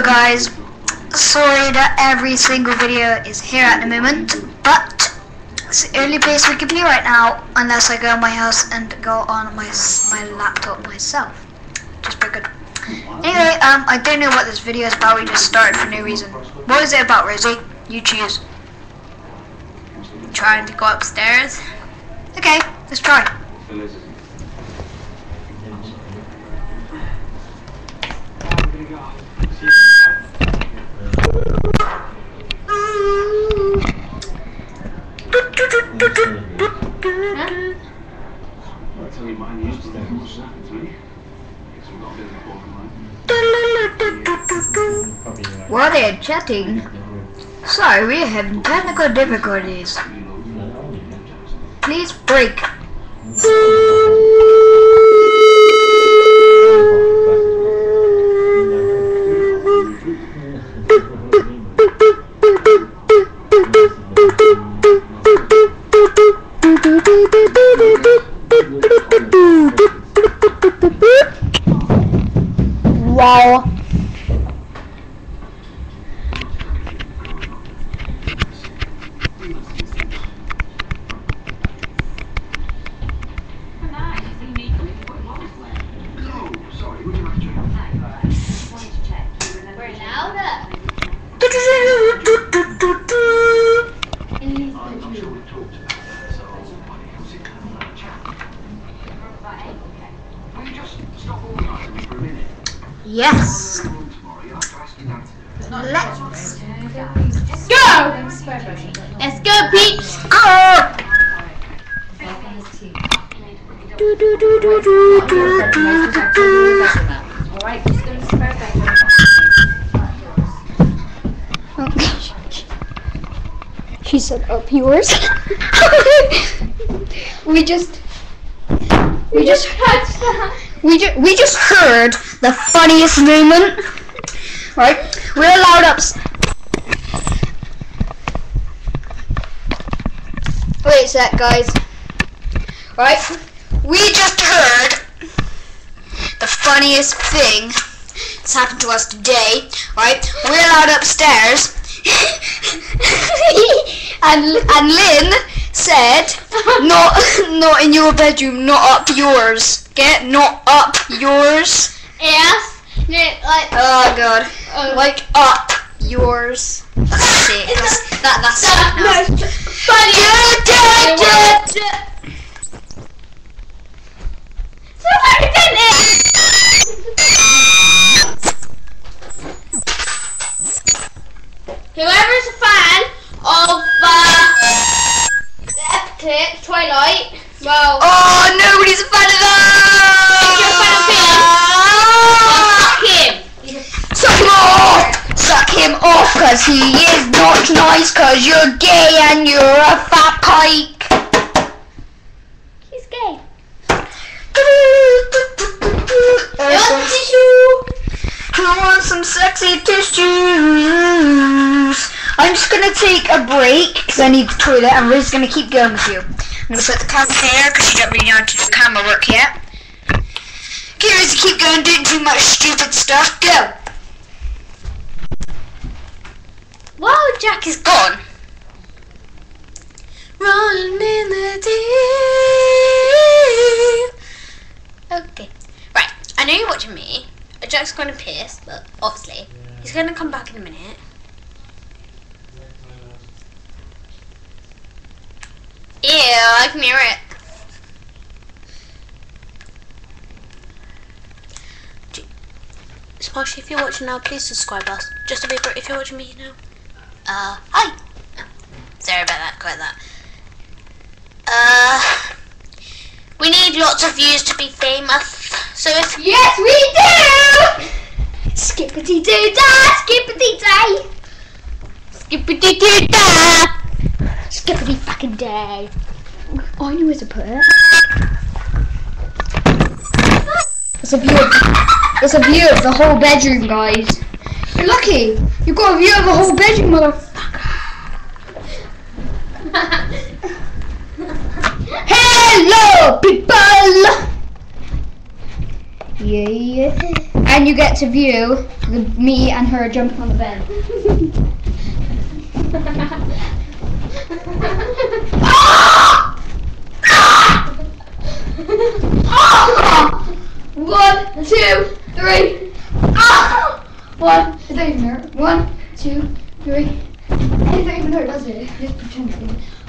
Hello guys, sorry that every single video is here at the moment, but it's the only place we can be right now, unless I go in my house and go on my my laptop myself. Just pretty good. Anyway, um, I don't know what this video is about, we just started for no reason. What is it about, Rosie? You choose. Trying to go upstairs. Okay, let's try. While they're chatting, sorry, we're having technical difficulties. Please break. Yes. Let's Go! Let's go, peeps! go. Do, do, do, do, do, do, do, do, do. Just. She said up yours. we just we just we just we just heard the funniest moment. Right? We're allowed up. Wait a sec, guys. Right? We just heard the funniest thing that's happened to us today. Right? We're allowed upstairs. and and Lynn said, "Not not in your bedroom, not up yours. Get not up yours. Yes. No, like, Oh god, oh, like up yours. That's sick. That's, that that's sick. now. funny. Da, da, da. Somebody did Whoever's a fan of uh, Epic Twilight, well, Oh, nobody's a fan of you're a fan of that. him, fuck him. Suck him off! Suck him off, cause he is not nice, cause you're gay and you're a fat kike. He's gay. I want tissue. I want some sexy tissues. I'm just gonna take a break because I need the toilet. and Rose gonna keep going with you. I'm gonna put the camera here because she don't really know how to do camera work yet. Okay, Rose, keep going. Don't do much stupid stuff. Go. While Jack is gone, rolling in the deep. Okay. Right, I know you're watching me. Jack's going to piss, but obviously he's going to come back in a minute. Ew, I can hear it. Especially if you're watching now, please subscribe us. Just a bit, if you're watching me now. Uh, hi. Sorry about that, quite that. Uh, we need lots of views to be famous. So if Yes, we do! Skippity doo dah, skippity day, Skippity doo dah! skippity fucking day. I knew where to put it. There's a view. Of, there's a view of the whole bedroom, guys. You're lucky. You got a view of the whole bedroom, motherfucker. Hello, people. Yeah, and you get to view the, me and her jumping on the bed. Ah! Ah! Ah! One, two, three. Ah! One, it don't even hurt. One, two, three. It don't even hurt, does it? Just pretend it.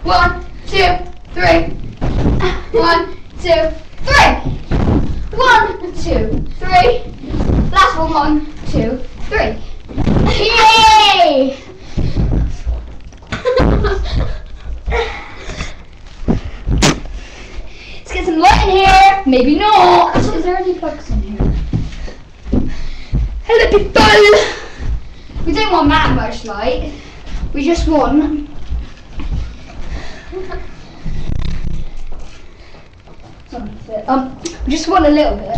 One, two, three. One, two, three. One, two, three. Last one, one, two, three. Yay! Let's get some light in here. Maybe not. Is there any plugs We don't want that much light. We just want. Um, we just want a little bit.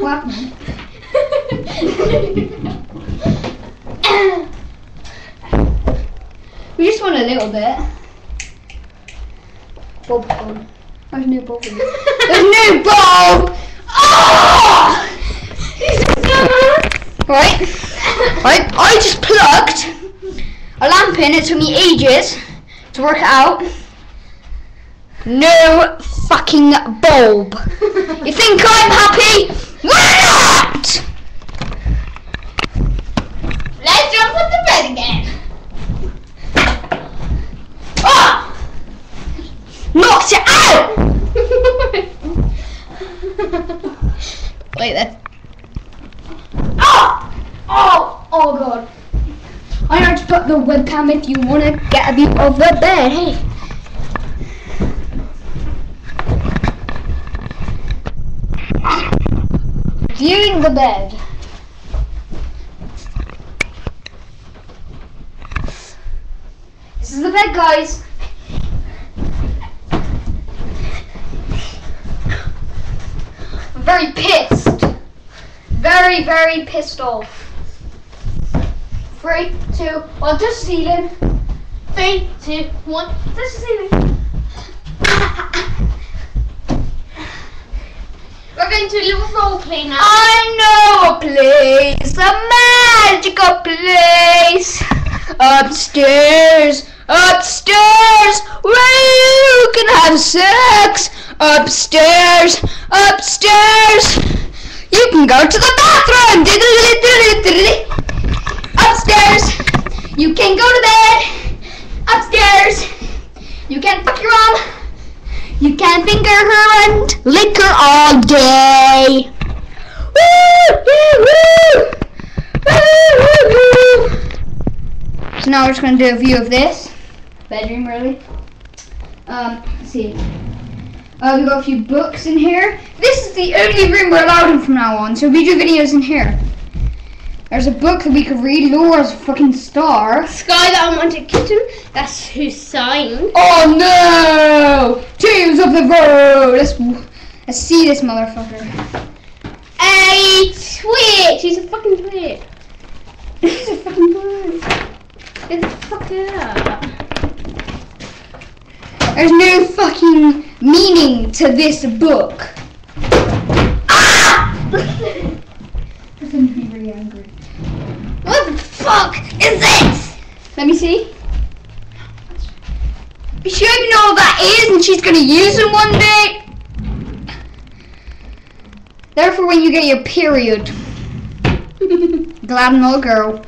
What we just want a little bit. Bob. There's no Bob. There's no Bob! Oh! Right. I, I just plugged a lamp in. It took me ages to work it out. No fucking bulb. You think I'm happy? We're not! Let's jump on the bed again. Ah! Knocked it out! Wait, that's. Oh! Oh! Oh god. I know to webcam if you want to get a view of the bed. Hey. Viewing the bed. This is the bed, guys. I'm very pissed. Very, very pissed off. Three, two, one, touch the ceiling. Three, two, one. Touch the ceiling. We're going to a little role play now. I know a place, a magical place. Upstairs, upstairs, where you can have sex. Upstairs, upstairs, you can go to the bathroom. Upstairs, you can go to bed. Upstairs, you can fuck your mom. You can finger her and lick her all day. Woo, woo, woo. Woo, woo, woo. So now we're just gonna do a view of this bedroom, really. Um, let's see. Uh, we got a few books in here. This is the only room we're allowed in from now on, so we do videos in here. There's a book that we could read. Laura's fucking star. Sky that unwanted kitten. That's who's signed. Oh no! Tales of the Road. Let's let's see this motherfucker. A twitch. He's a fucking twitch. He's a fucking bird. Get the fuck up. There's no fucking meaning to this book. Ah! I'm gonna be really angry. What the fuck is this? Let me see. She don't even know what that is, and she's gonna use it one day. Therefore, when you get your period, glad no girl.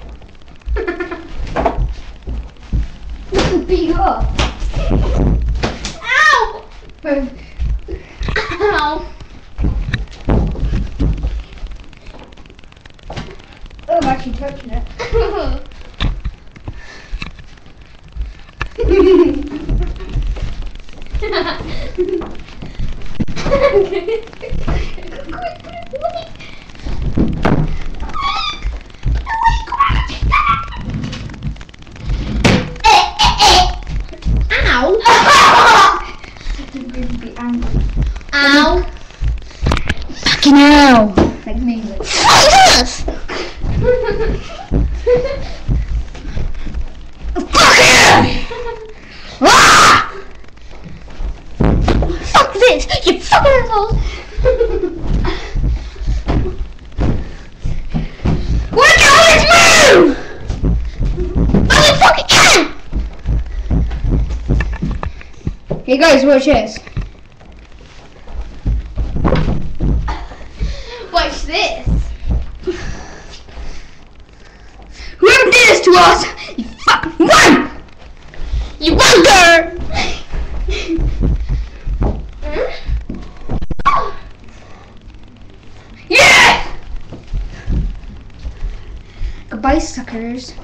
Beat up. Ow! Ow. Oh, I'm actually touching it. Ow. Really be angry. Ow. Fucking hell. Like me. Like, Fuck it! Ah! Hey guys, watch this. Watch this. Whoever did this to us, you fucking won! You won, girl! Hmm? Yeah! Goodbye, suckers.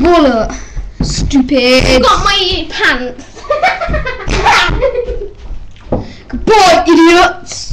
Wallet. Stupid. Got my pants. Goodbye, idiots!